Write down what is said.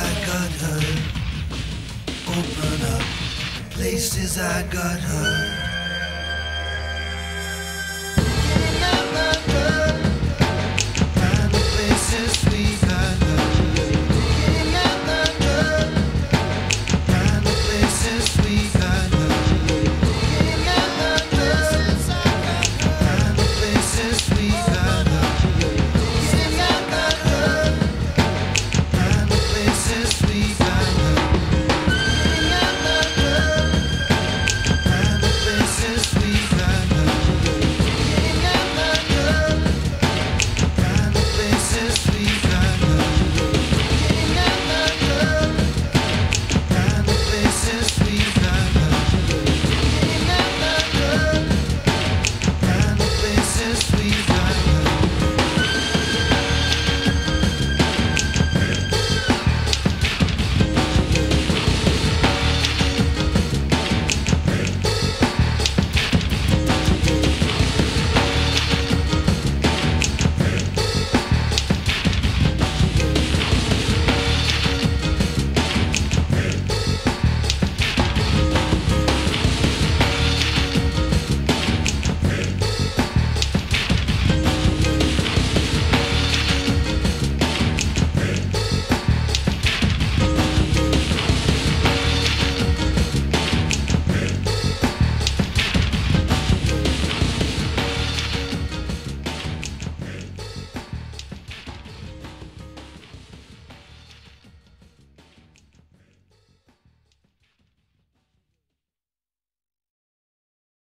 I got hurt. Open up places I got hurt.